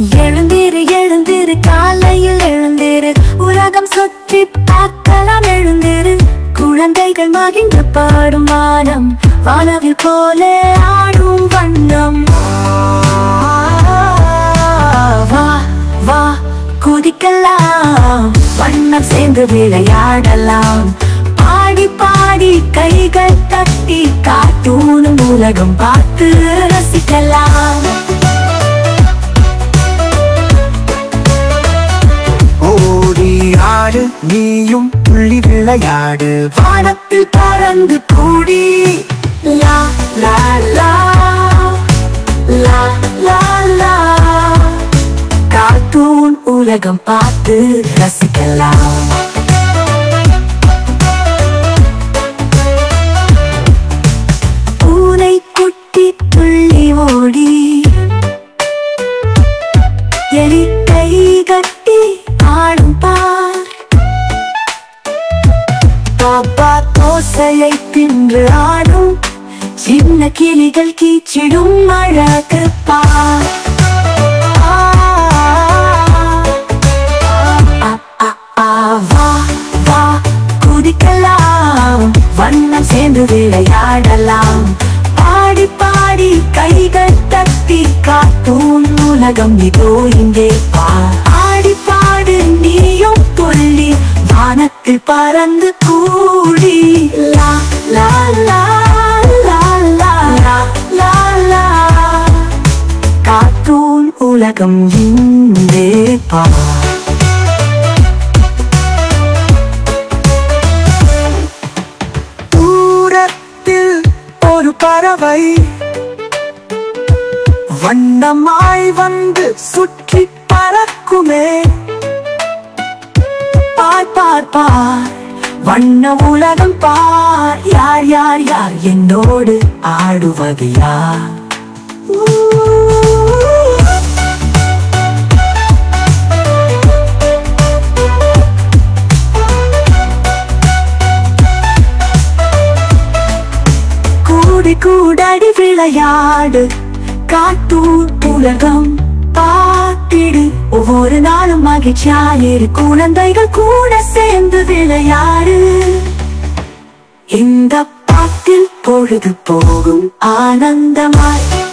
எழுந்திரு எழுந்திரு காலையில் எழுந்திரு. உலகம் சுற்றி பார்க்கலாம் எழுந்திரு. குழந்தைகள் மகிழ்ந்து பாடும் வானம் வானவில் போல ஆடும் வண்ணம். வா வா குதிக்கலாம். வண்ணம் சேர்ந்து விளையாடலாம். பாடி பாடி கைகள் தட்டி காட்டூனும் உலகம் பார்த்து. நீயும் புள்ளி விளையாடு. வானத்தில் பறந்து கூடி. லா லா லா. லா லா லா. கார்ட்டூன் உலகம் பார்த்து ரசிக்கலாம். பூனை குட்டி துள்ளி ஓடி. எலி கைகள் பாப்பா தோசையை தின்று ஆடும். சின்ன கிளிகள் கீச்சிடும் அழகு பார் குதிக்கலாம். வண்ணம் சேர்ந்து விளையாடலாம். பாடி பாடி கைகள் தட்டி காத்தூன் உலகம் இதோ இங்கே பா. வானத்தில் பறந்து கூடி. லா லா லா காற்றூன் உலகம் இங்கே பா. தூரத்தில் ஒரு பறவை வண்ணமாய் வந்து சுற்றி பறக்குமே. பார் பார் வண்ண உலகம் பார். யார் யார் யார் என்னோடு ஆடுவது யார் கூடி கூடாடி விளையாடு. காட்டூர் உலகம் ஒவ்வொரு நாளும் மகிழ்ச்சியா மகிழ்ச்சியாயிரு குழந்தைகள் கூட சேர்ந்து விளையாடு. இந்த பாட்டில் பொழுது போகும் ஆனந்தமாய்.